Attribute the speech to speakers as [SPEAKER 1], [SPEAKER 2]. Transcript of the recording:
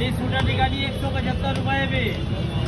[SPEAKER 1] डिस्कूटर निकालिए एक सौ पचहत्तर रुपये में